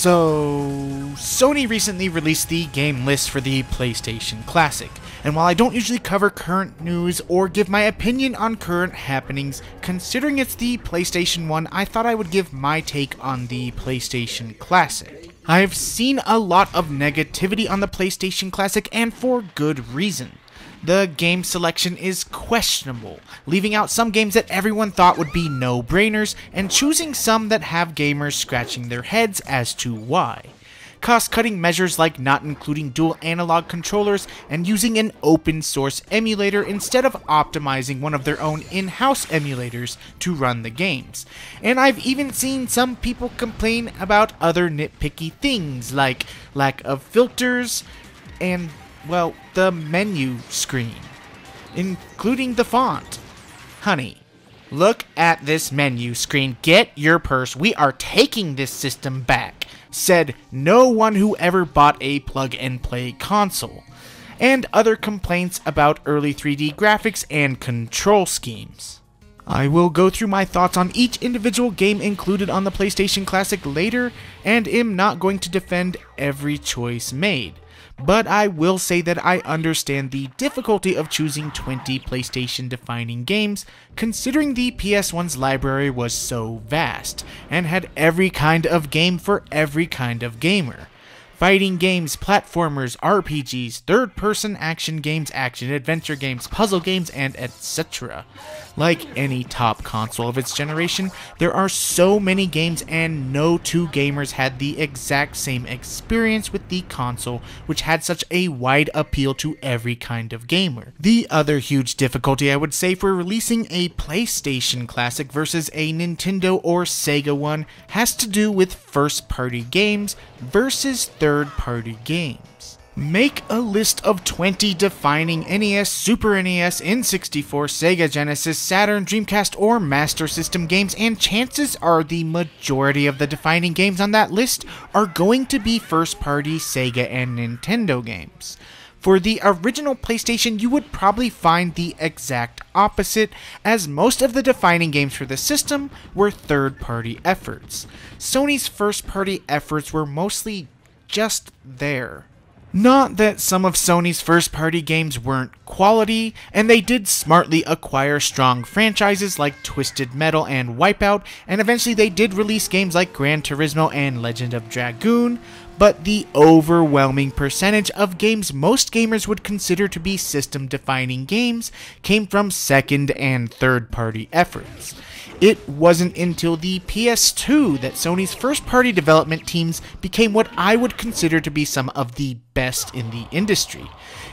So, Sony recently released the game list for the PlayStation Classic, and while I don't usually cover current news or give my opinion on current happenings, considering it's the PlayStation 1, I thought I would give my take on the PlayStation Classic. I've seen a lot of negativity on the PlayStation Classic, and for good reason. The game selection is questionable, leaving out some games that everyone thought would be no brainers, and choosing some that have gamers scratching their heads as to why. Cost cutting measures like not including dual analog controllers and using an open source emulator instead of optimizing one of their own in house emulators to run the games. And I've even seen some people complain about other nitpicky things like lack of filters and well, the menu screen, including the font. Honey, look at this menu screen. Get your purse. We are taking this system back, said no one who ever bought a plug and play console. And other complaints about early 3D graphics and control schemes. I will go through my thoughts on each individual game included on the PlayStation Classic later, and am not going to defend every choice made but I will say that I understand the difficulty of choosing 20 PlayStation defining games, considering the PS1's library was so vast, and had every kind of game for every kind of gamer fighting games, platformers, RPGs, third person action games, action adventure games, puzzle games, and etc. Like any top console of its generation, there are so many games, and no two gamers had the exact same experience with the console, which had such a wide appeal to every kind of gamer. The other huge difficulty I would say for releasing a PlayStation Classic versus a Nintendo or Sega one has to do with first party games versus third third party games. Make a list of 20 defining NES, Super NES, N64, Sega Genesis, Saturn, Dreamcast, or Master System games, and chances are the majority of the defining games on that list are going to be first party Sega and Nintendo games. For the original PlayStation, you would probably find the exact opposite, as most of the defining games for the system were third party efforts. Sony's first party efforts were mostly just there. Not that some of Sony's first party games weren't quality, and they did smartly acquire strong franchises like Twisted Metal and Wipeout, and eventually they did release games like Gran Turismo and Legend of Dragoon, but the overwhelming percentage of games most gamers would consider to be system defining games came from second and third party efforts. It wasn't until the PS2 that Sony's first party development teams became what I would consider to be some of the best in the industry.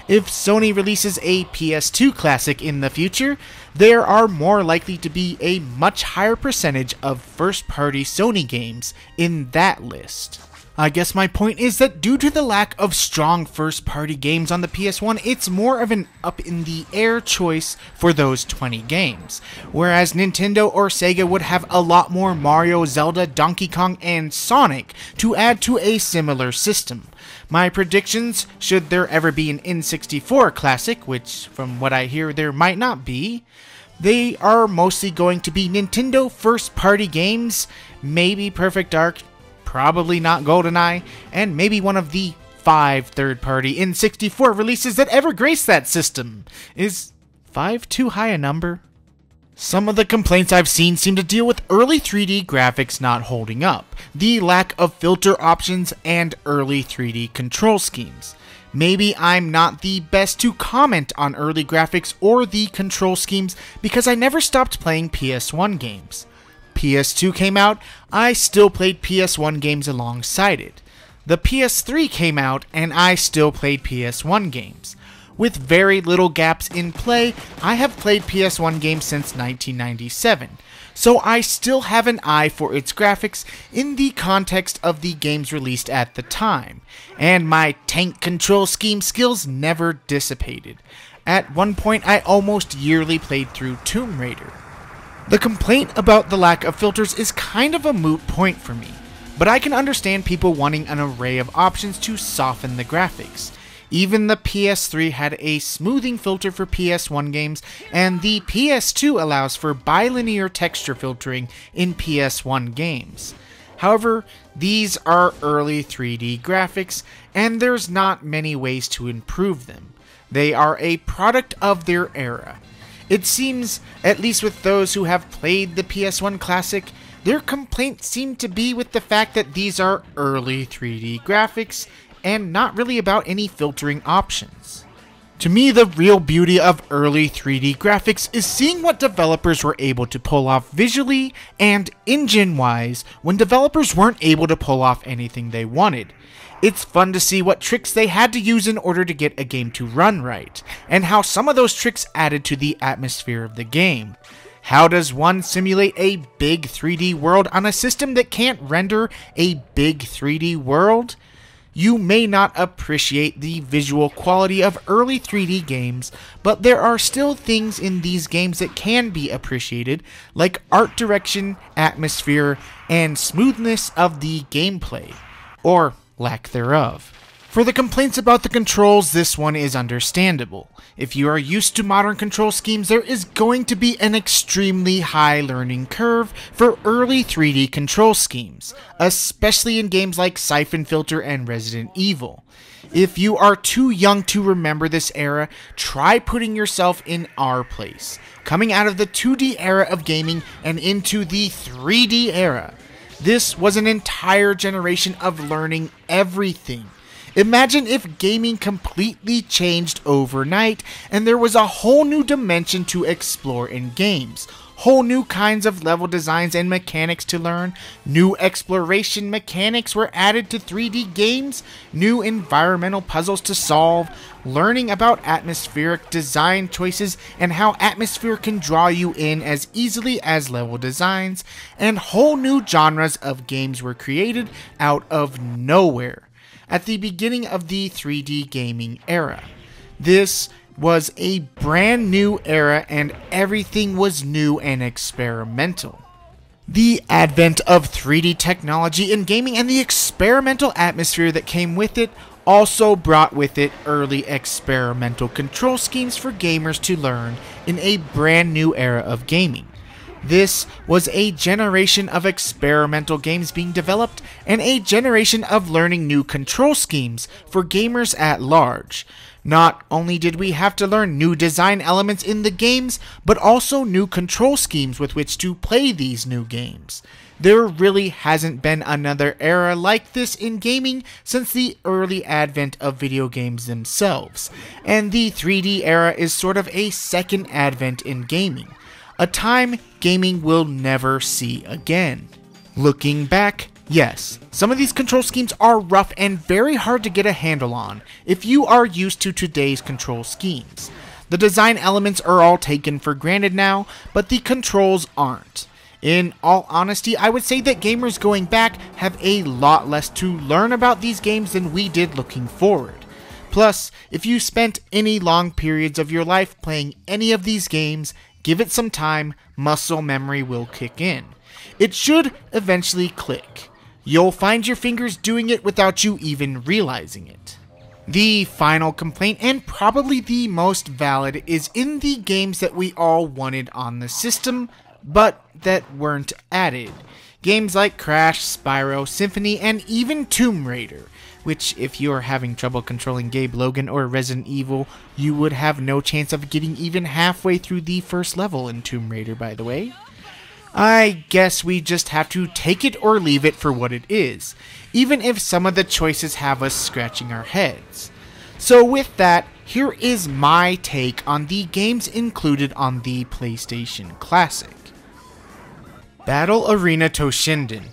If Sony releases a PS2 classic in the future, there are more likely to be a much higher percentage of first party Sony games in that list. I guess my point is that due to the lack of strong first party games on the PS1, it's more of an up in the air choice for those 20 games. Whereas Nintendo or Sega would have a lot more Mario, Zelda, Donkey Kong, and Sonic to add to a similar system. My predictions, should there ever be an N64 classic, which from what I hear there might not be, they are mostly going to be Nintendo first party games, maybe Perfect Dark, probably not GoldenEye, and maybe one of the five third party N64 releases that ever graced that system. Is five too high a number? Some of the complaints I've seen seem to deal with early 3D graphics not holding up, the lack of filter options, and early 3D control schemes. Maybe I'm not the best to comment on early graphics or the control schemes because I never stopped playing PS1 games. PS2 came out, I still played PS1 games alongside it. The PS3 came out, and I still played PS1 games. With very little gaps in play, I have played PS1 games since 1997, so I still have an eye for its graphics in the context of the games released at the time, and my tank control scheme skills never dissipated. At one point, I almost yearly played through Tomb Raider. The complaint about the lack of filters is kind of a moot point for me, but I can understand people wanting an array of options to soften the graphics. Even the PS3 had a smoothing filter for PS1 games, and the PS2 allows for bilinear texture filtering in PS1 games. However, these are early 3D graphics, and there's not many ways to improve them. They are a product of their era. It seems, at least with those who have played the PS1 Classic, their complaints seem to be with the fact that these are early 3D graphics and not really about any filtering options. To me, the real beauty of early 3D graphics is seeing what developers were able to pull off visually and engine wise when developers weren't able to pull off anything they wanted. It's fun to see what tricks they had to use in order to get a game to run right, and how some of those tricks added to the atmosphere of the game. How does one simulate a big 3D world on a system that can't render a big 3D world? You may not appreciate the visual quality of early 3D games, but there are still things in these games that can be appreciated, like art direction, atmosphere, and smoothness of the gameplay. Or lack thereof. For the complaints about the controls, this one is understandable. If you are used to modern control schemes, there is going to be an extremely high learning curve for early 3D control schemes, especially in games like Syphon Filter and Resident Evil. If you are too young to remember this era, try putting yourself in our place, coming out of the 2D era of gaming and into the 3D era. This was an entire generation of learning everything. Imagine if gaming completely changed overnight and there was a whole new dimension to explore in games. Whole new kinds of level designs and mechanics to learn, new exploration mechanics were added to 3D games, new environmental puzzles to solve, learning about atmospheric design choices and how atmosphere can draw you in as easily as level designs, and whole new genres of games were created out of nowhere at the beginning of the 3D gaming era. This was a brand new era and everything was new and experimental. The advent of 3D technology in gaming and the experimental atmosphere that came with it also brought with it early experimental control schemes for gamers to learn in a brand new era of gaming. This was a generation of experimental games being developed and a generation of learning new control schemes for gamers at large. Not only did we have to learn new design elements in the games, but also new control schemes with which to play these new games. There really hasn't been another era like this in gaming since the early advent of video games themselves, and the 3D era is sort of a second advent in gaming, a time gaming will never see again. Looking back, Yes, some of these control schemes are rough and very hard to get a handle on if you are used to today's control schemes. The design elements are all taken for granted now, but the controls aren't. In all honesty, I would say that gamers going back have a lot less to learn about these games than we did looking forward. Plus, if you spent any long periods of your life playing any of these games, give it some time, muscle memory will kick in. It should eventually click. You'll find your fingers doing it without you even realizing it. The final complaint, and probably the most valid, is in the games that we all wanted on the system, but that weren't added. Games like Crash, Spyro, Symphony, and even Tomb Raider, which, if you're having trouble controlling Gabe Logan or Resident Evil, you would have no chance of getting even halfway through the first level in Tomb Raider, by the way. I guess we just have to take it or leave it for what it is, even if some of the choices have us scratching our heads. So, with that, here is my take on the games included on the PlayStation Classic. Battle Arena Toshinden.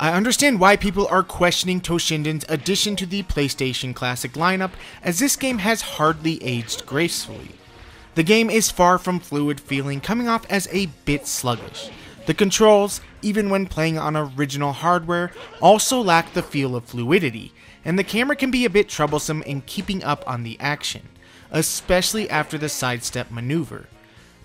I understand why people are questioning Toshinden's addition to the PlayStation Classic lineup, as this game has hardly aged gracefully. The game is far from fluid feeling, coming off as a bit sluggish. The controls, even when playing on original hardware, also lack the feel of fluidity, and the camera can be a bit troublesome in keeping up on the action, especially after the sidestep maneuver.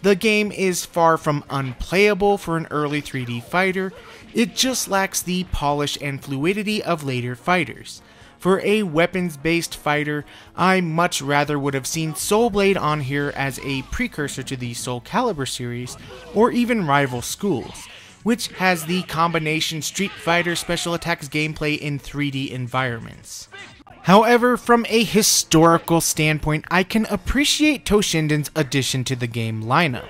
The game is far from unplayable for an early 3D fighter, it just lacks the polish and fluidity of later fighters. For a weapons based fighter, I much rather would have seen Soul Blade on here as a precursor to the Soul Calibur series, or even rival schools, which has the combination Street Fighter Special Attacks gameplay in 3D environments. However, from a historical standpoint, I can appreciate Toshinden's addition to the game lineup.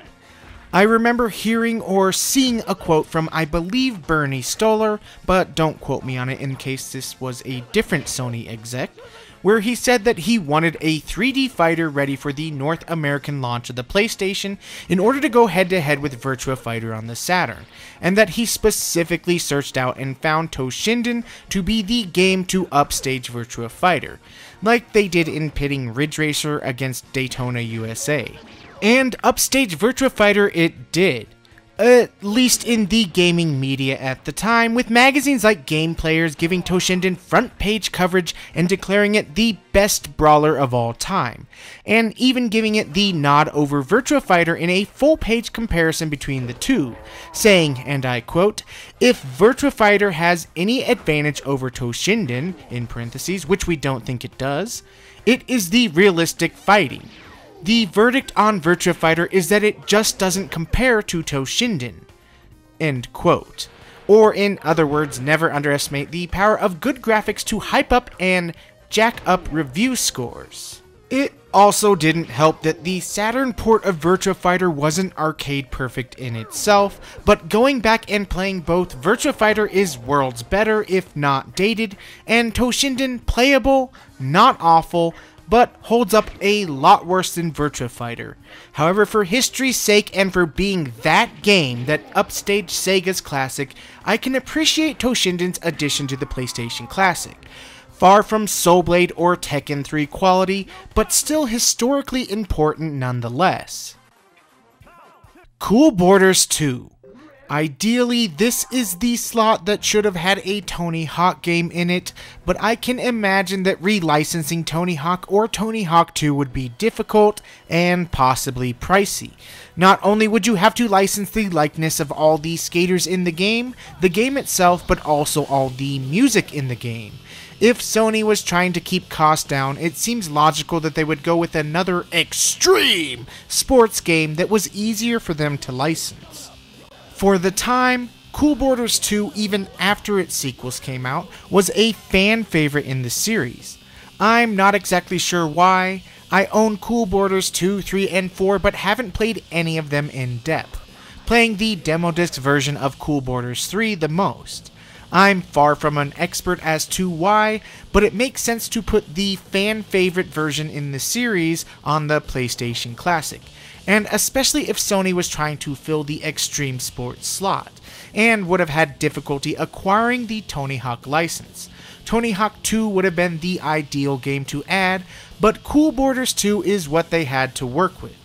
I remember hearing or seeing a quote from, I believe, Bernie Stolar, but don't quote me on it in case this was a different Sony exec, where he said that he wanted a 3D fighter ready for the North American launch of the PlayStation in order to go head to head with Virtua Fighter on the Saturn, and that he specifically searched out and found Toshinden to be the game to upstage Virtua Fighter, like they did in pitting Ridge Racer against Daytona USA. And upstage Virtua Fighter it did at least in the gaming media at the time, with magazines like Game Players giving Toshinden front page coverage and declaring it the best brawler of all time, and even giving it the nod over Virtua Fighter in a full page comparison between the two, saying, and I quote, if Virtua Fighter has any advantage over Toshinden, in parentheses, which we don't think it does, it is the realistic fighting. The verdict on Virtua Fighter is that it just doesn't compare to Toshinden. End quote. Or, in other words, never underestimate the power of good graphics to hype up and jack up review scores. It also didn't help that the Saturn port of Virtua Fighter wasn't arcade perfect in itself, but going back and playing both, Virtua Fighter is worlds better, if not dated, and Toshinden playable, not awful, but holds up a lot worse than Virtua Fighter. However, for history's sake and for being that game that upstaged Sega's classic, I can appreciate Toshinden's addition to the PlayStation Classic. Far from Soul Blade or Tekken 3 quality, but still historically important nonetheless. Cool Boarders 2 Ideally, this is the slot that should have had a Tony Hawk game in it, but I can imagine that relicensing Tony Hawk or Tony Hawk 2 would be difficult and possibly pricey. Not only would you have to license the likeness of all the skaters in the game, the game itself, but also all the music in the game. If Sony was trying to keep costs down, it seems logical that they would go with another extreme sports game that was easier for them to license. For the time, Cool Boarders 2, even after its sequels came out, was a fan favorite in the series. I'm not exactly sure why. I own Cool Boarders 2, 3, and 4, but haven't played any of them in depth, playing the demo disc version of Cool Boarders 3 the most. I'm far from an expert as to why, but it makes sense to put the fan favorite version in the series on the PlayStation Classic, and especially if Sony was trying to fill the extreme sports slot, and would have had difficulty acquiring the Tony Hawk license. Tony Hawk 2 would have been the ideal game to add, but Cool Boarders 2 is what they had to work with.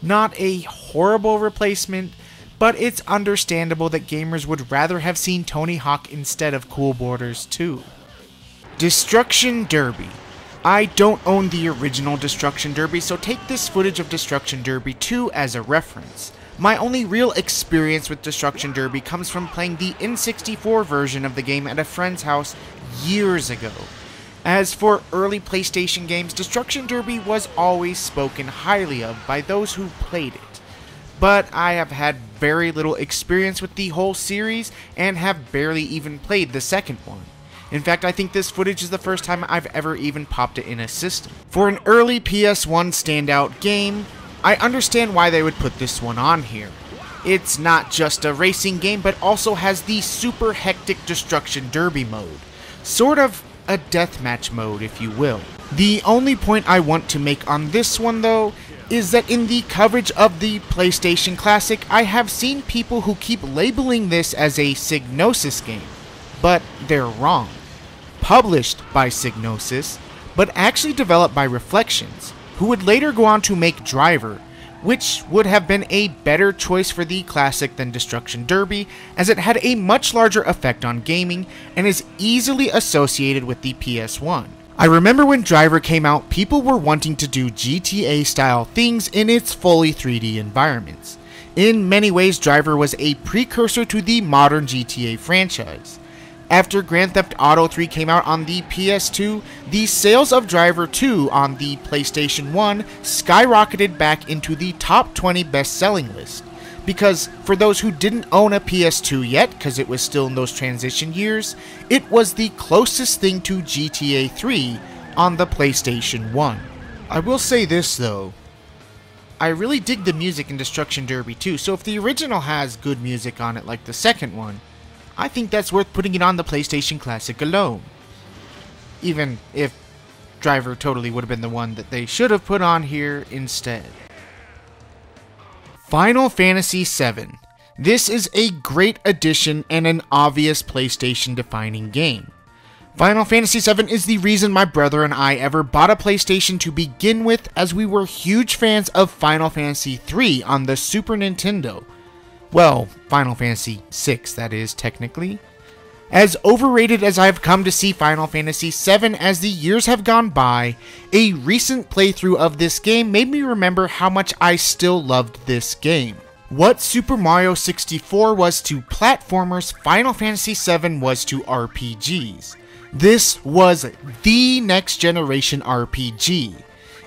Not a horrible replacement, but it's understandable that gamers would rather have seen Tony Hawk instead of Cool Boarders 2. Destruction Derby I don't own the original Destruction Derby, so take this footage of Destruction Derby 2 as a reference. My only real experience with Destruction Derby comes from playing the N64 version of the game at a friend's house years ago. As for early PlayStation games, Destruction Derby was always spoken highly of by those who played it. But I have had very little experience with the whole series and have barely even played the second one. In fact, I think this footage is the first time I've ever even popped it in a system. For an early PS1 standout game, I understand why they would put this one on here. It's not just a racing game, but also has the super hectic Destruction Derby mode. Sort of a deathmatch mode, if you will. The only point I want to make on this one, though, is that in the coverage of the PlayStation Classic, I have seen people who keep labeling this as a Psygnosis game, but they're wrong published by Psygnosis, but actually developed by Reflections, who would later go on to make Driver, which would have been a better choice for the classic than Destruction Derby, as it had a much larger effect on gaming and is easily associated with the PS1. I remember when Driver came out, people were wanting to do GTA style things in its fully 3D environments. In many ways, Driver was a precursor to the modern GTA franchise. After Grand Theft Auto 3 came out on the PS2, the sales of Driver 2 on the PlayStation 1 skyrocketed back into the top 20 best selling list, Because for those who didn't own a PS2 yet, because it was still in those transition years, it was the closest thing to GTA 3 on the PlayStation 1. I will say this though. I really dig the music in Destruction Derby 2, so if the original has good music on it like the second one, I think that's worth putting it on the PlayStation Classic alone. Even if Driver totally would have been the one that they should have put on here instead. Final Fantasy VII. This is a great addition and an obvious PlayStation defining game. Final Fantasy VII is the reason my brother and I ever bought a PlayStation to begin with, as we were huge fans of Final Fantasy III on the Super Nintendo. Well, Final Fantasy VI, that is, technically. As overrated as I've come to see Final Fantasy VII as the years have gone by, a recent playthrough of this game made me remember how much I still loved this game. What Super Mario 64 was to platformers, Final Fantasy VII was to RPGs. This was the next generation RPG.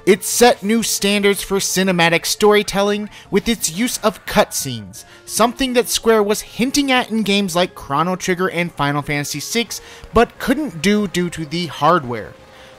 It set new standards for cinematic storytelling with its use of cutscenes, something that Square was hinting at in games like Chrono Trigger and Final Fantasy VI, but couldn't do due to the hardware.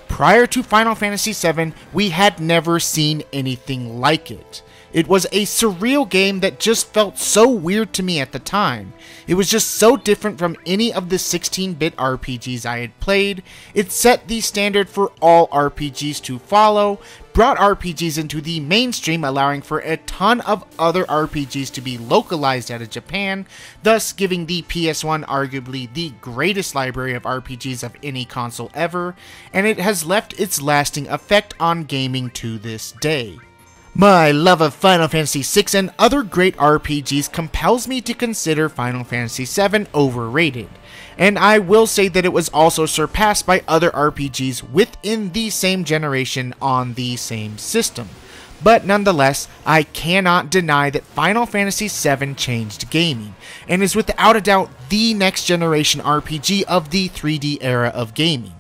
Prior to Final Fantasy VII, we had never seen anything like it. It was a surreal game that just felt so weird to me at the time. It was just so different from any of the 16 bit RPGs I had played. It set the standard for all RPGs to follow, brought RPGs into the mainstream, allowing for a ton of other RPGs to be localized out of Japan, thus giving the PS1 arguably the greatest library of RPGs of any console ever, and it has left its lasting effect on gaming to this day. My love of Final Fantasy VI and other great RPGs compels me to consider Final Fantasy VII overrated, and I will say that it was also surpassed by other RPGs within the same generation on the same system. But nonetheless, I cannot deny that Final Fantasy VII changed gaming, and is without a doubt the next generation RPG of the 3D era of gaming.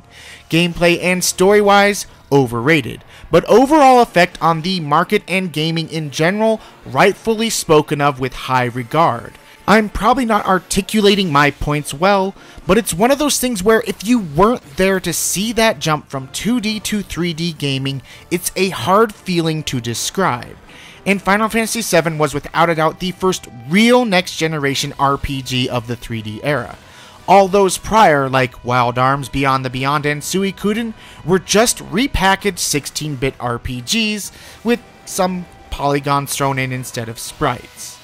Gameplay and story wise, overrated, but overall effect on the market and gaming in general, rightfully spoken of with high regard. I'm probably not articulating my points well, but it's one of those things where if you weren't there to see that jump from 2D to 3D gaming, it's a hard feeling to describe. And Final Fantasy VII was without a doubt the first real next generation RPG of the 3D era. All those prior, like Wild Arms, Beyond the Beyond, and Suikoden, were just repackaged 16 bit RPGs with some polygons thrown in instead of sprites.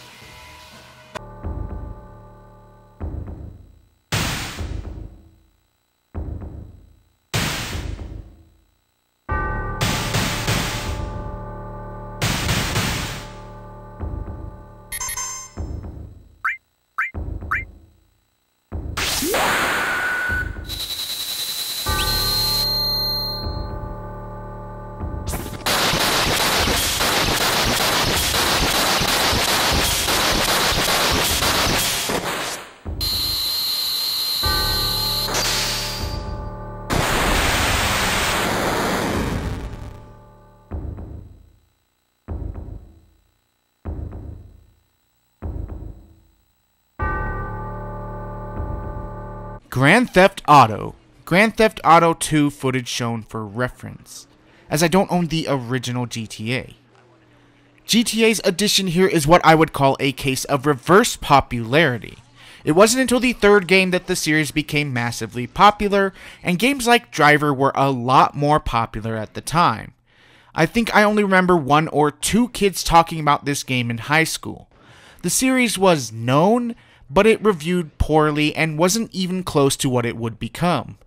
Grand Theft Auto. Grand Theft Auto 2 footage shown for reference, as I don't own the original GTA. GTA's addition here is what I would call a case of reverse popularity. It wasn't until the third game that the series became massively popular, and games like Driver were a lot more popular at the time. I think I only remember one or two kids talking about this game in high school. The series was known, but it reviewed poorly and wasn't even close to what it would become.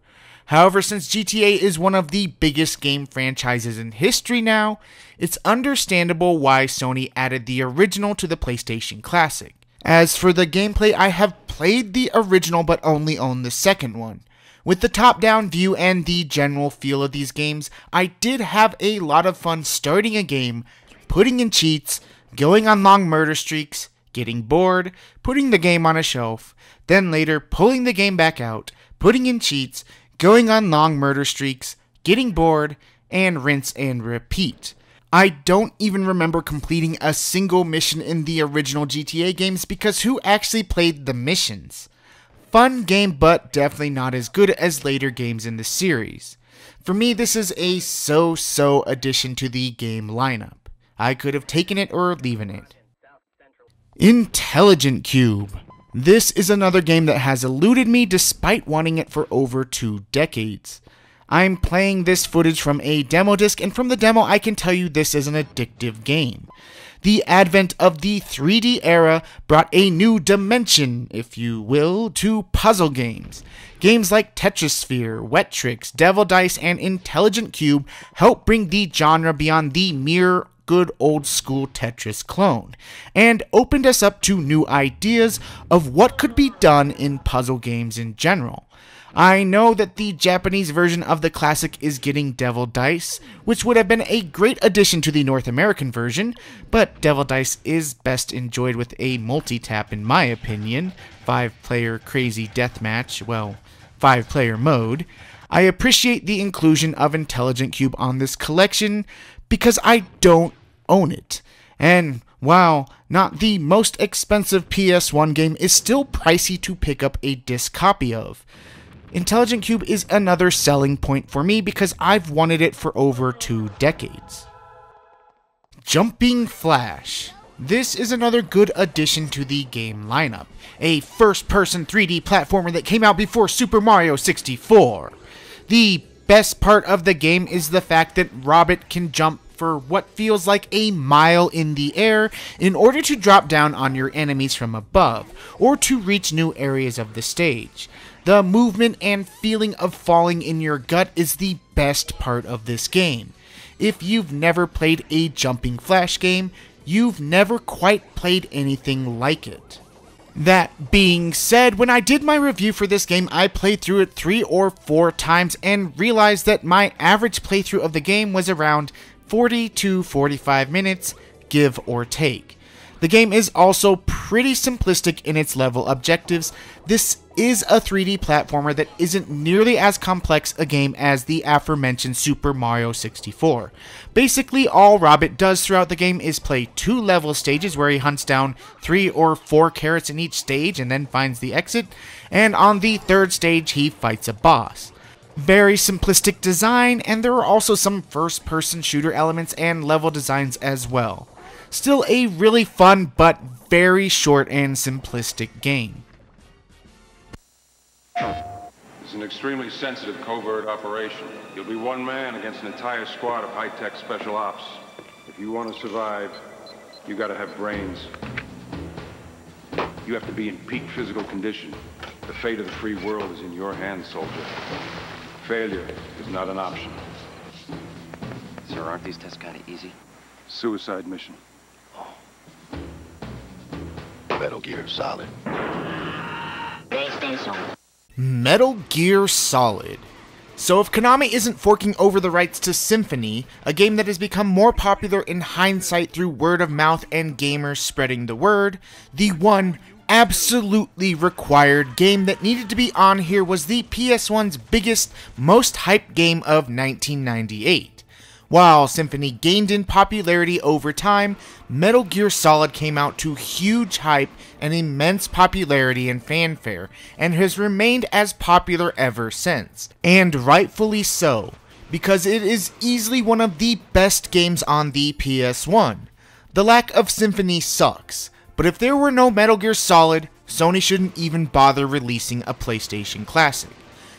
However, since GTA is one of the biggest game franchises in history now, it's understandable why Sony added the original to the PlayStation Classic. As for the gameplay, I have played the original but only own the second one. With the top down view and the general feel of these games, I did have a lot of fun starting a game, putting in cheats, going on long murder streaks, getting bored, putting the game on a shelf, then later pulling the game back out, putting in cheats, going on long murder streaks, getting bored, and rinse and repeat. I don't even remember completing a single mission in the original GTA games because who actually played the missions? Fun game, but definitely not as good as later games in the series. For me, this is a so so addition to the game lineup. I could have taken it or leaving it. Intelligent Qube. This is another game that has eluded me despite wanting it for over two decades. I'm playing this footage from a demo disc, and from the demo, I can tell you this is an addictive game. The advent of the 3D era brought a new dimension, if you will, to puzzle games. Games like Tetrisphere, Wetrix, Devil Dice, and Intelligent Qube help bring the genre beyond the mere good old school Tetris clone, and opened us up to new ideas of what could be done in puzzle games in general. I know that the Japanese version of the classic is getting Devil Dice, which would have been a great addition to the North American version, but Devil Dice is best enjoyed with a multi tap, in my opinion. Five player crazy deathmatch, well, five player mode. I appreciate the inclusion of Intelligent Qube on this collection because I don't own it. And while not the most expensive PS1 game, is still pricey to pick up a disc copy of. Intelligent Qube is another selling point for me because I've wanted it for over two decades. Jumping Flash. This is another good addition to the game lineup. A first person 3D platformer that came out before Super Mario 64. The best part of the game is the fact that Robbit can jump for what feels like a mile in the air in order to drop down on your enemies from above, or to reach new areas of the stage. The movement and feeling of falling in your gut is the best part of this game. If you've never played a jumping flash game, you've never quite played anything like it. That being said, when I did my review for this game, I played through it three or four times and realized that my average playthrough of the game was around 40 to 45 minutes, give or take. The game is also pretty simplistic in its level objectives. This is a 3D platformer that isn't nearly as complex a game as the aforementioned Super Mario 64. Basically, all Robbit does throughout the game is play two level stages where he hunts down three or four carrots in each stage and then finds the exit, and on the third stage, he fights a boss very simplistic design, and there are also some first person shooter elements and level designs as well. Still a really fun but very short and simplistic game. It's an extremely sensitive covert operation. You'll be one man against an entire squad of high-tech special ops. If you want to survive, you gotta have brains. You have to be in peak physical condition. The fate of the free world is in your hands, soldier. Failure is not an option. Sir, aren't these tests kind of easy? Suicide mission. Metal Gear Solid. Metal Gear Solid. So if Konami isn't forking over the rights to Symphony, a game that has become more popular in hindsight through word of mouth and gamers spreading the word, the one absolutely required game that needed to be on here was the PS1's biggest, most hyped game of 1998. While Symphony gained in popularity over time, Metal Gear Solid came out to huge hype and immense popularity and fanfare, and has remained as popular ever since. And rightfully so, because it is easily one of the best games on the PS1. The lack of Symphony sucks, but if there were no Metal Gear Solid, Sony shouldn't even bother releasing a PlayStation Classic.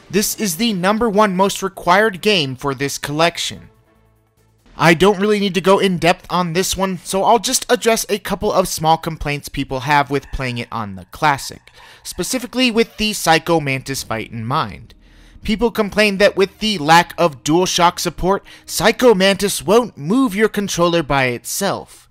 This is the number one most required game for this collection. I don't really need to go in depth on this one, so I'll just address a couple of small complaints people have with playing it on the Classic, specifically with the Psycho Mantis fight in mind. People complain that with the lack of DualShock support, Psycho Mantis won't move your controller by itself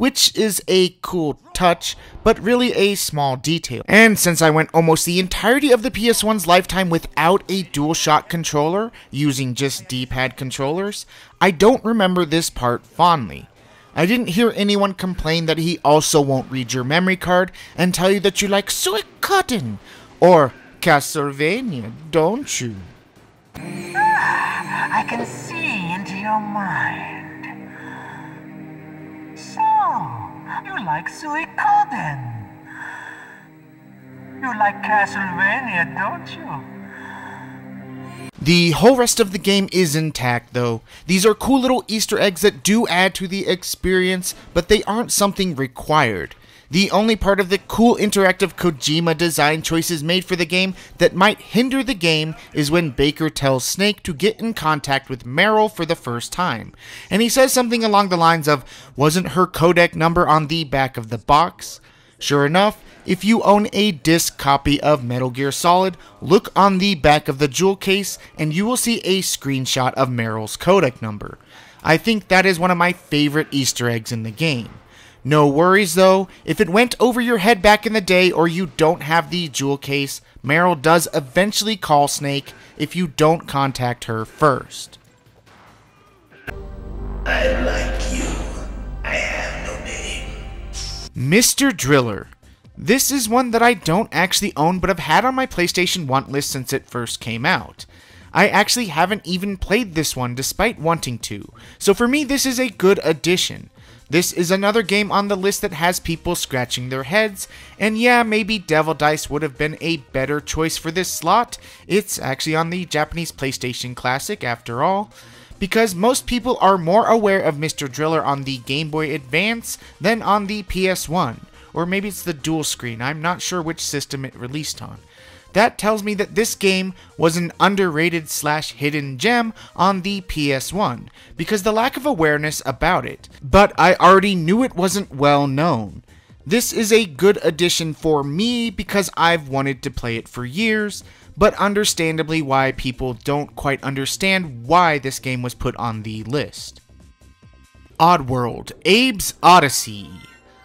which is a cool touch, but really a small detail. And since I went almost the entirety of the PS1's lifetime without a DualShock controller, using just D-pad controllers, I don't remember this part fondly. I didn't hear anyone complain that he also won't read your memory card and tell you that you like Suikoden or Castlevania, don't you? Ah, I can see into your mind. You like Suikoden. You like Castlevania, don't you? The whole rest of the game is intact, though. These are cool little Easter eggs that do add to the experience, but they aren't something required. The only part of the cool interactive Kojima design choices made for the game that might hinder the game is when Baker tells Snake to get in contact with Meryl for the first time. And he says something along the lines of, Wasn't her codec number on the back of the box? Sure enough, if you own a disc copy of Metal Gear Solid, look on the back of the jewel case and you will see a screenshot of Meryl's codec number. I think that is one of my favorite Easter eggs in the game. No worries though, if it went over your head back in the day or you don't have the jewel case, Meryl does eventually call Snake if you don't contact her first. I like you. I have no name. Mr. Driller. This is one that I don't actually own but have had on my PlayStation want list since it first came out. I actually haven't even played this one despite wanting to, so for me this is a good addition. This is another game on the list that has people scratching their heads, and yeah, maybe Devil Dice would have been a better choice for this slot. It's actually on the Japanese PlayStation Classic after all. Because most people are more aware of Mr. Driller on the Game Boy Advance than on the PS1. Or maybe it's the dual screen, I'm not sure which system it released on. That tells me that this game was an underrated slash hidden gem on the PS1 because the lack of awareness about it, but I already knew it wasn't well known. This is a good addition for me because I've wanted to play it for years, but understandably why people don't quite understand why this game was put on the list. Oddworld Abe's Oddysee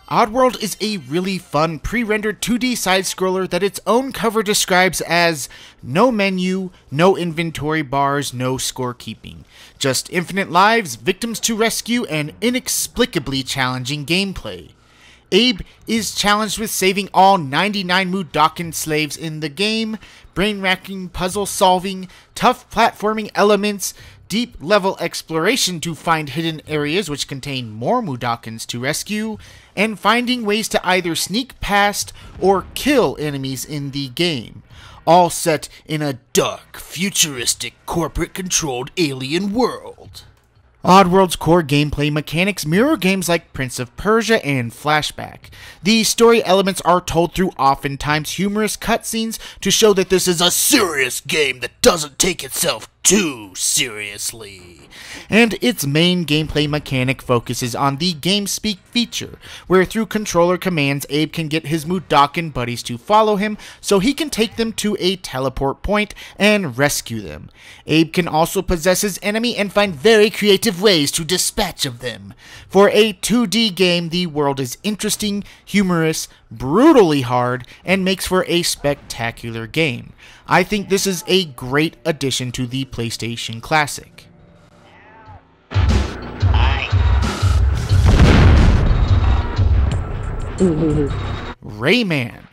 Oddworld is a really fun pre-rendered 2D side-scroller that its own cover describes as no menu, no inventory bars, no scorekeeping. Just infinite lives, victims to rescue, and inexplicably challenging gameplay. Abe is challenged with saving all 99 Mudokon slaves in the game, brain-racking puzzle solving, tough platforming elements, deep level exploration to find hidden areas which contain more Mudokons to rescue, and finding ways to either sneak past or kill enemies in the game. All set in a dark, futuristic, corporate controlled alien world. Oddworld's core gameplay mechanics mirror games like Prince of Persia and Flashback. The story elements are told through oftentimes humorous cutscenes to show that this is a serious game that doesn't take itself too seriously. And its main gameplay mechanic focuses on the GameSpeak feature, where through controller commands Abe can get his Mudokon buddies to follow him so he can take them to a teleport point and rescue them. Abe can also possess his enemy and find very creative ways to dispatch of them. For a 2D game, the world is interesting, humorous, brutally hard, and makes for a spectacular game. I think this is a great addition to the PlayStation Classic. Rayman.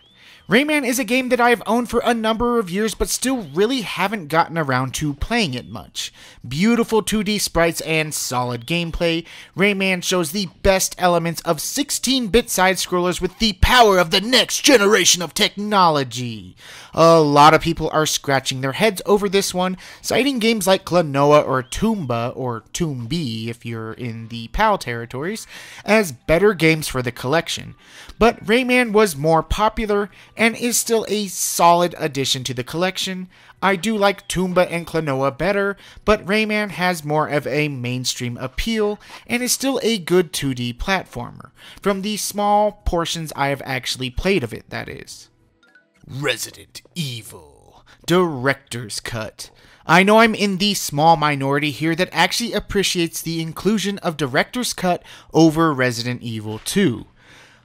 Rayman is a game that I've owned for a number of years but still really haven't gotten around to playing it much. Beautiful 2D sprites and solid gameplay, Rayman shows the best elements of 16 bit side scrollers with the power of the next generation of technology. A lot of people are scratching their heads over this one, citing games like Klonoa or Tomba, or Tombi if you're in the PAL territories, as better games for the collection. But Rayman was more popular and is still a solid addition to the collection. I do like Tomba and Klonoa better, but Rayman has more of a mainstream appeal and is still a good 2D platformer, from the small portions I have actually played of it, that is. Resident Evil Director's Cut. I know I'm in the small minority here that actually appreciates the inclusion of Director's Cut over Resident Evil 2.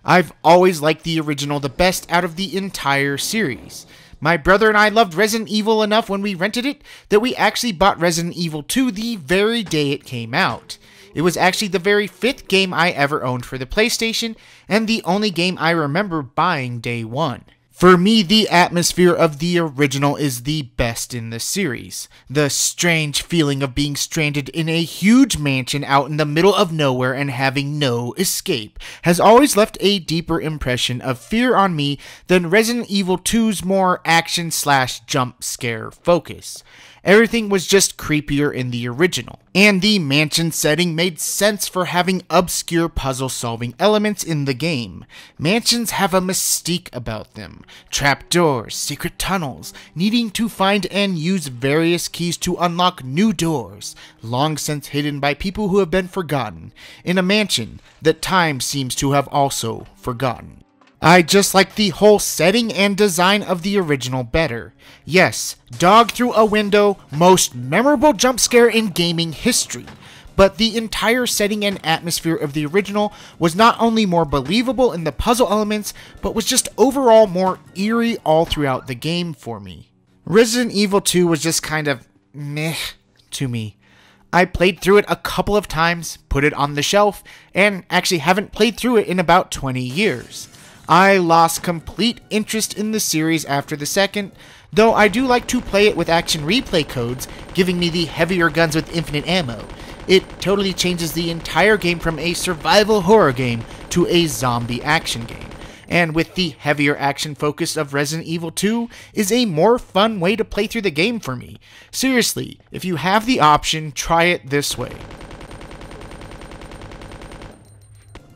I've always liked the original the best out of the entire series. My brother and I loved Resident Evil enough when we rented it that we actually bought Resident Evil 2 the very day it came out. It was actually the very fifth game I ever owned for the PlayStation, and the only game I remember buying day one. For me, the atmosphere of the original is the best in the series. The strange feeling of being stranded in a huge mansion out in the middle of nowhere and having no escape has always left a deeper impression of fear on me than Resident Evil 2's more action slash jump scare focus. Everything was just creepier in the original. And the mansion setting made sense for having obscure puzzle solving elements in the game. Mansions have a mystique about them trapdoors, secret tunnels, needing to find and use various keys to unlock new doors, long since hidden by people who have been forgotten, in a mansion that time seems to have also forgotten. I just like the whole setting and design of the original better. Yes, dog through a window, most memorable jump scare in gaming history. But the entire setting and atmosphere of the original was not only more believable in the puzzle elements, but was just overall more eerie all throughout the game for me. Resident Evil 2 was just kind of meh to me. I played through it a couple of times, put it on the shelf, and actually haven't played through it in about 20 years. I lost complete interest in the series after the second, though I do like to play it with action replay codes, giving me the heavier guns with infinite ammo. It totally changes the entire game from a survival horror game to a zombie action game. And with the heavier action focus of Resident Evil 2 is a more fun way to play through the game for me. Seriously, if you have the option, try it this way.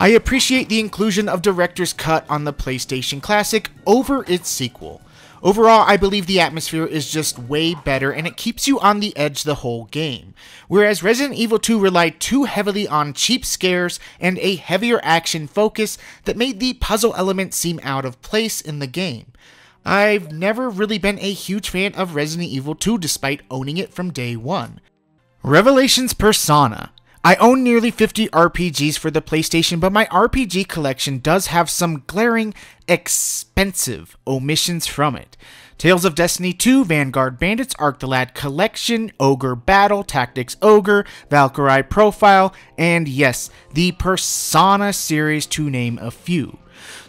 I appreciate the inclusion of Director's Cut on the PlayStation Classic over its sequel. Overall, I believe the atmosphere is just way better and it keeps you on the edge the whole game. Whereas Resident Evil 2 relied too heavily on cheap scares and a heavier action focus that made the puzzle element seem out of place in the game. I've never really been a huge fan of Resident Evil 2 despite owning it from day one. Revelations Persona. I own nearly 50 RPGs for the PlayStation, but my RPG collection does have some glaring, expensive omissions from it. Tales of Destiny 2, Vanguard Bandits, Arc the Lad Collection, Ogre Battle, Tactics Ogre, Valkyrie Profile, and yes, the Persona series to name a few.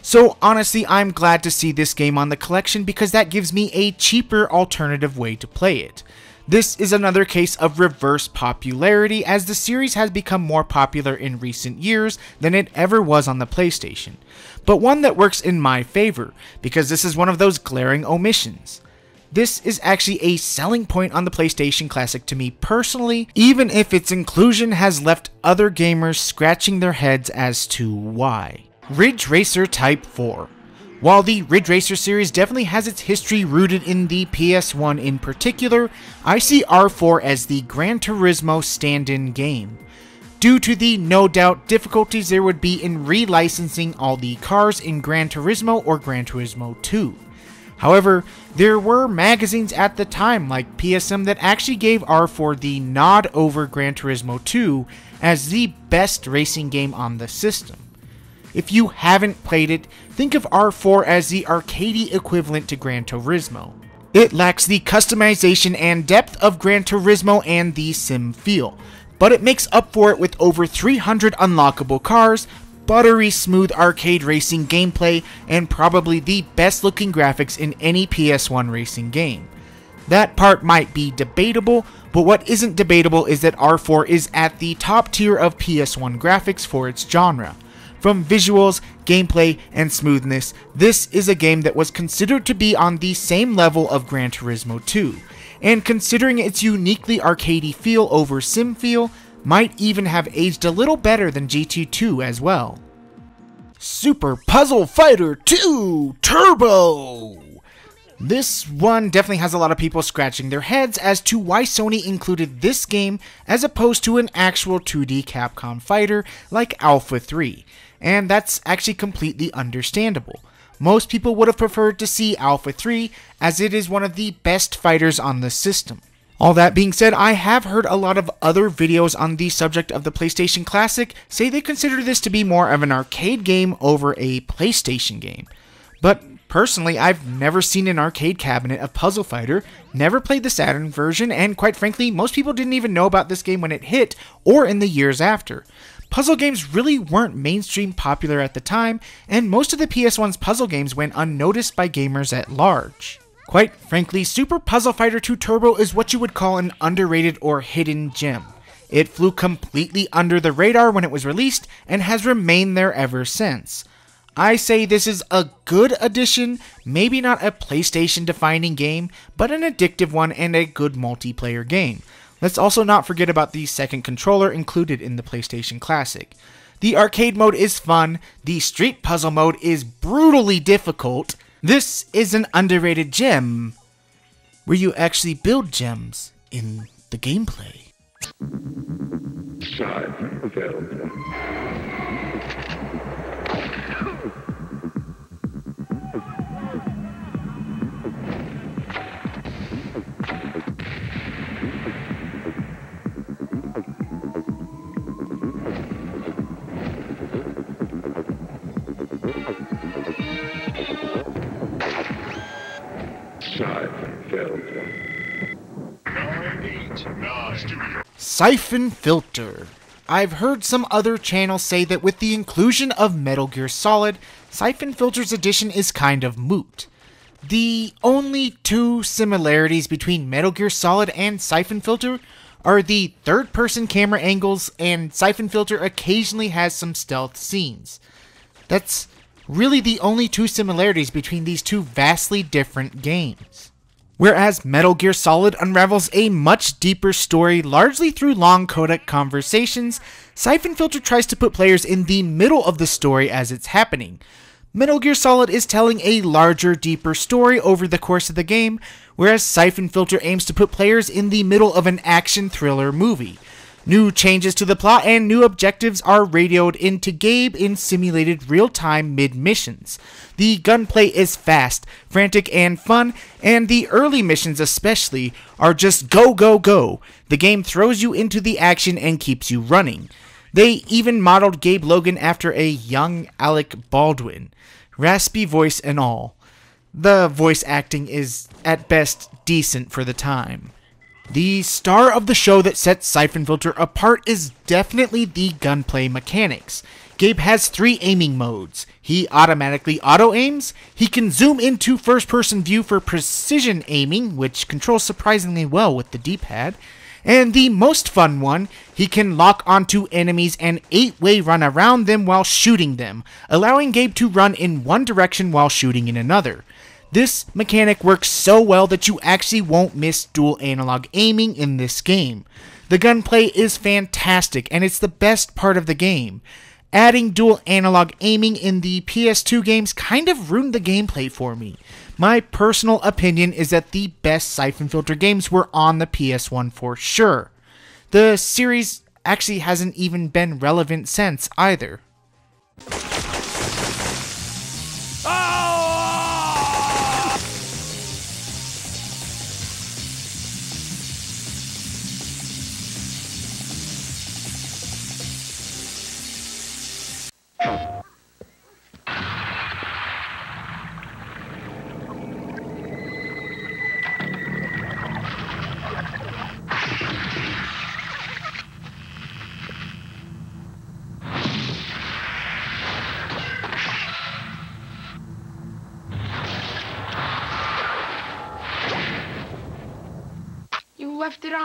So honestly, I'm glad to see this game on the collection because that gives me a cheaper alternative way to play it. This is another case of reverse popularity as the series has become more popular in recent years than it ever was on the PlayStation, but one that works in my favor because this is one of those glaring omissions. This is actually a selling point on the PlayStation Classic to me personally, even if its inclusion has left other gamers scratching their heads as to why. Ridge Racer Type 4 while the Ridge Racer series definitely has its history rooted in the PS1 in particular, I see R4 as the Gran Turismo stand-in game. Due to the no doubt difficulties there would be in relicensing all the cars in Gran Turismo or Gran Turismo 2. However, there were magazines at the time like PSM that actually gave R4 the nod over Gran Turismo 2 as the best racing game on the system. If you haven't played it, think of R4 as the arcadey equivalent to Gran Turismo. It lacks the customization and depth of Gran Turismo and the sim feel, but it makes up for it with over 300 unlockable cars, buttery smooth arcade racing gameplay, and probably the best looking graphics in any PS1 racing game. That part might be debatable, but what isn't debatable is that R4 is at the top tier of PS1 graphics for its genre. From visuals, gameplay, and smoothness, this is a game that was considered to be on the same level of Gran Turismo 2, and considering its uniquely arcadey feel over sim feel, might even have aged a little better than GT2 as well. Super Puzzle Fighter 2 Turbo! This one definitely has a lot of people scratching their heads as to why Sony included this game as opposed to an actual 2D Capcom fighter like Alpha 3 and that's actually completely understandable. Most people would have preferred to see Alpha 3, as it is one of the best fighters on the system. All that being said, I have heard a lot of other videos on the subject of the PlayStation Classic say they consider this to be more of an arcade game over a PlayStation game. But personally, I've never seen an arcade cabinet of Puzzle Fighter, never played the Saturn version, and quite frankly, most people didn't even know about this game when it hit or in the years after. Puzzle games really weren't mainstream popular at the time, and most of the PS1's puzzle games went unnoticed by gamers at large. Quite frankly, Super Puzzle Fighter 2 Turbo is what you would call an underrated or hidden gem. It flew completely under the radar when it was released and has remained there ever since. I say this is a good addition, maybe not a PlayStation defining game, but an addictive one and a good multiplayer game. Let's also not forget about the second controller included in the PlayStation Classic. The arcade mode is fun, the street puzzle mode is brutally difficult. This is an underrated gem where you actually build gems in the gameplay. Syphon Filter. I've heard some other channels say that with the inclusion of Metal Gear Solid, Syphon Filter's edition is kind of moot. The only two similarities between Metal Gear Solid and Syphon Filter are the third person camera angles, and Syphon Filter occasionally has some stealth scenes. That's really the only two similarities between these two vastly different games. Whereas Metal Gear Solid unravels a much deeper story largely through long codec conversations, Syphon Filter tries to put players in the middle of the story as it's happening. Metal Gear Solid is telling a larger, deeper story over the course of the game, whereas Syphon Filter aims to put players in the middle of an action thriller movie. New changes to the plot and new objectives are radioed into Gabe in simulated real time mid missions. The gunplay is fast, frantic, and fun, and the early missions, especially, are just go, go, go. The game throws you into the action and keeps you running. They even modeled Gabe Logan after a young Alec Baldwin, raspy voice and all. The voice acting is, at best, decent for the time. The star of the show that sets Syphon Filter apart is definitely the gunplay mechanics. Gabe has three aiming modes. He automatically auto aims, he can zoom into first person view for precision aiming, which controls surprisingly well with the D pad, and the most fun one, he can lock onto enemies and 8 way run around them while shooting them, allowing Gabe to run in one direction while shooting in another. This mechanic works so well that you actually won't miss dual analog aiming in this game. The gunplay is fantastic and it's the best part of the game. Adding dual analog aiming in the PS2 games kind of ruined the gameplay for me. My personal opinion is that the best Syphon Filter games were on the PS1 for sure. The series actually hasn't even been relevant since either.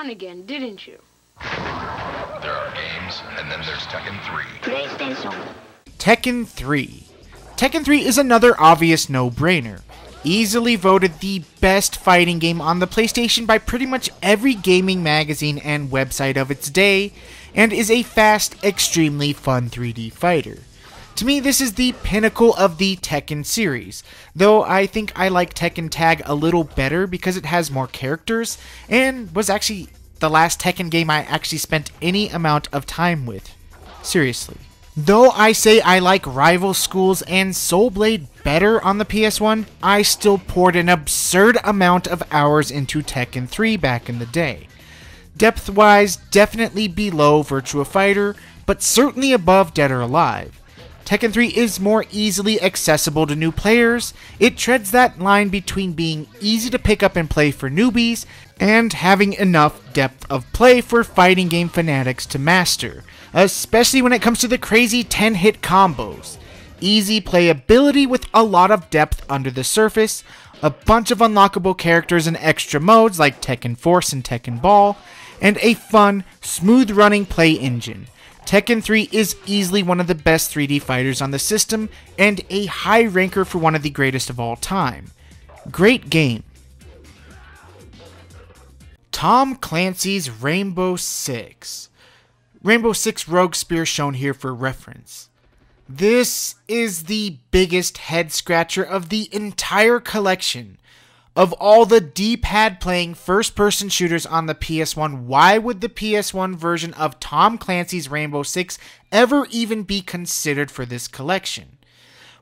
Left again, didn't you? There are games, and then there's Tekken 3. PlayStation. Tekken 3. Tekken 3 is another obvious no brainer. Easily voted the best fighting game on the PlayStation by pretty much every gaming magazine and website of its day, and is a fast, extremely fun 3D fighter. To me, this is the pinnacle of the Tekken series, though I think I like Tekken Tag a little better because it has more characters, and was actually the last Tekken game I actually spent any amount of time with. Seriously. Though I say I like Rival Schools and Soul Blade better on the PS1, I still poured an absurd amount of hours into Tekken 3 back in the day. Depth wise, definitely below Virtua Fighter, but certainly above Dead or Alive. Tekken 3 is more easily accessible to new players. It treads that line between being easy to pick up and play for newbies and having enough depth of play for fighting game fanatics to master. especially when it comes to the crazy 10 hit combos. Easy playability with a lot of depth under the surface, a bunch of unlockable characters and extra modes like Tekken Force and Tekken Ball, and a fun, smooth running play engine. Tekken 3 is easily one of the best 3D fighters on the system and a high ranker for one of the greatest of all time. Great game. Tom Clancy's Rainbow Six. Rainbow Six Rogue Spear shown here for reference. This is the biggest head scratcher of the entire collection. Of all the D pad playing first person shooters on the PS1, why would the PS1 version of Tom Clancy's Rainbow Six ever even be considered for this collection?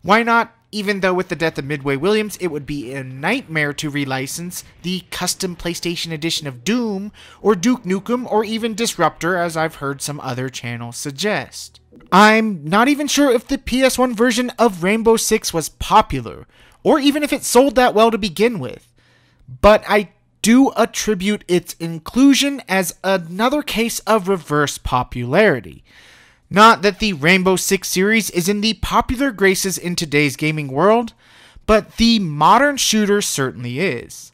Why not even though with the death of Midway Williams, it would be a nightmare to relicense the custom PlayStation edition of Doom, or Duke Nukem, or even Disruptor, as I've heard some other channels suggest. I'm not even sure if the PS1 version of Rainbow Six was popular, or even if it sold that well to begin with. But I do attribute its inclusion as another case of reverse popularity. Not that the Rainbow Six series is in the popular graces in today's gaming world, but the modern shooter certainly is.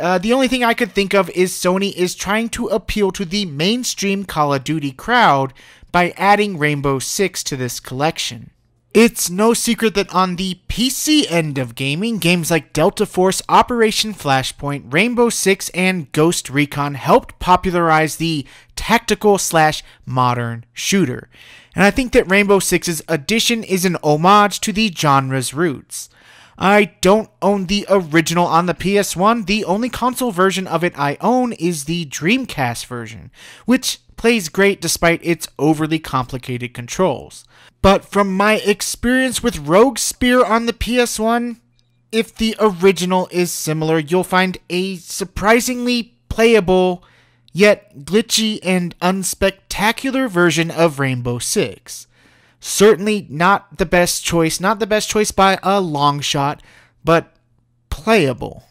Uh, the only thing I could think of is Sony is trying to appeal to the mainstream Call of Duty crowd by adding Rainbow Six to this collection. It's no secret that on the PC end of gaming, games like Delta Force, Operation Flashpoint, Rainbow Six, and Ghost Recon helped popularize the tactical slash modern shooter. And I think that Rainbow Six's addition is an homage to the genre's roots. I don't own the original on the PS1. The only console version of it I own is the Dreamcast version, which plays great despite its overly complicated controls. But from my experience with Rogue Spear on the PS1, if the original is similar, you'll find a surprisingly playable, yet glitchy and unspectacular version of Rainbow Six. Certainly not the best choice, not the best choice by a long shot, but playable.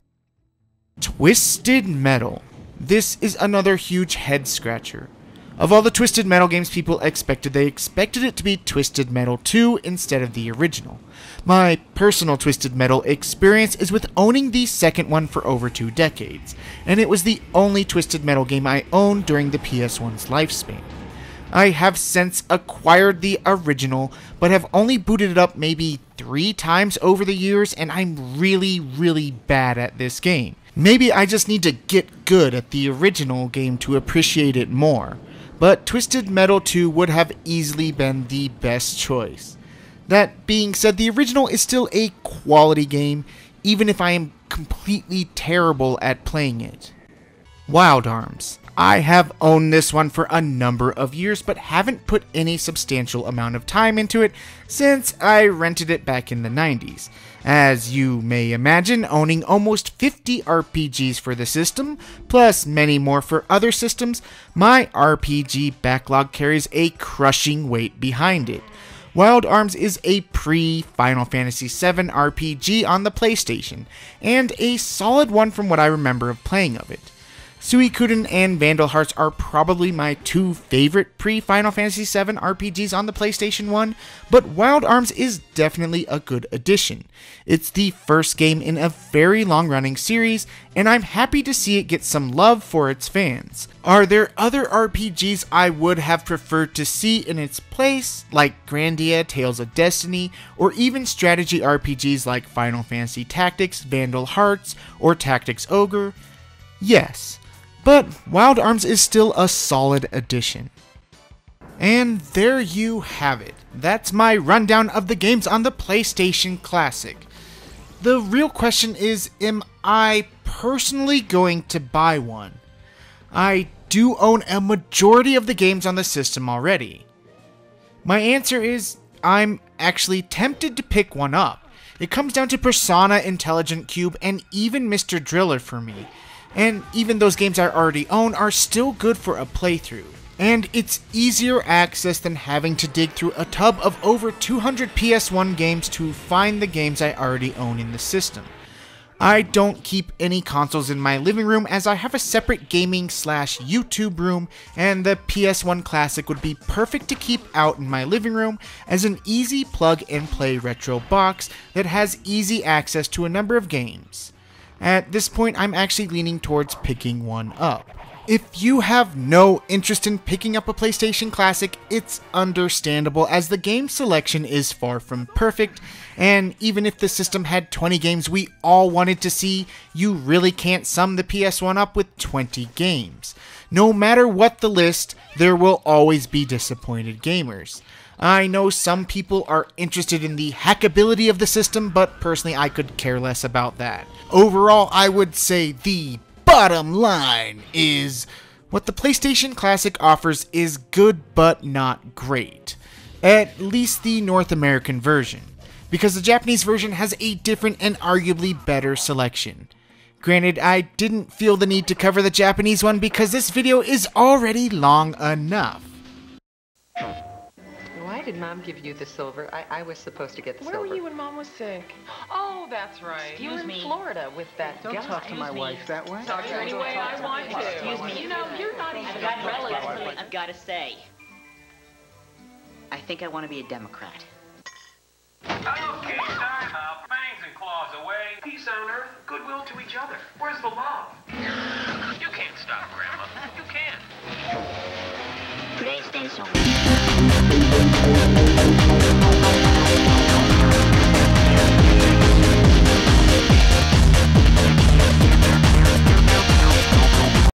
Twisted Metal. This is another huge head scratcher. Of all the Twisted Metal games people expected, they expected it to be Twisted Metal 2 instead of the original. My personal Twisted Metal experience is with owning the second one for over two decades, and it was the only Twisted Metal game I owned during the PS1's lifespan. I have since acquired the original, but have only booted it up maybe three times over the years, and I'm really, really bad at this game. Maybe I just need to get good at the original game to appreciate it more but Twisted Metal 2 would have easily been the best choice. That being said, the original is still a quality game, even if I am completely terrible at playing it. Wild Arms. I have owned this one for a number of years, but haven't put any substantial amount of time into it since I rented it back in the 90s. As you may imagine, owning almost 50 RPGs for the system, plus many more for other systems, my RPG backlog carries a crushing weight behind it. Wild Arms is a pre Final Fantasy VII RPG on the PlayStation, and a solid one from what I remember of playing of it. Suikoden and Vandal Hearts are probably my two favorite pre Final Fantasy VII RPGs on the PlayStation 1, but Wild Arms is definitely a good addition. It's the first game in a very long running series, and I'm happy to see it get some love for its fans. Are there other RPGs I would have preferred to see in its place, like Grandia, Tales of Destiny, or even strategy RPGs like Final Fantasy Tactics, Vandal Hearts, or Tactics Ogre? Yes. But Wild Arms is still a solid addition. And there you have it. That's my rundown of the games on the PlayStation Classic. The real question is Am I personally going to buy one? I do own a majority of the games on the system already. My answer is I'm actually tempted to pick one up. It comes down to Persona, Intelligent Qube, and even Mr. Driller for me and even those games I already own are still good for a playthrough. And it's easier access than having to dig through a tub of over 200 PS1 games to find the games I already own in the system. I don't keep any consoles in my living room as I have a separate gaming slash YouTube room, and the PS1 Classic would be perfect to keep out in my living room as an easy plug and play retro box that has easy access to a number of games. At this point, I'm actually leaning towards picking one up. If you have no interest in picking up a PlayStation Classic, it's understandable as the game selection is far from perfect, and even if the system had 20 games we all wanted to see, you really can't sum the PS1 up with 20 games. No matter what the list, there will always be disappointed gamers. I know some people are interested in the hackability of the system, but personally I could care less about that. Overall, I would say the bottom line is what the PlayStation Classic offers is good but not great. At least the North American version, because the Japanese version has a different and arguably better selection. Granted, I didn't feel the need to cover the Japanese one because this video is already long enough. Why did Mom give you the silver? I, I was supposed to get the Where silver. Where were you when Mom was sick? Oh, that's right. Excuse you were in Florida with that Don't guy. talk to my wife that way. Talk to her any way I want to. Excuse me. You know, you're not even I've got, a relative. I've got to say, I think I want to be a Democrat. Okay, time out. Fangs and claws away. Peace on earth, goodwill to each other. Where's the love? You can't stop, Grandma. You can't. PlayStation in the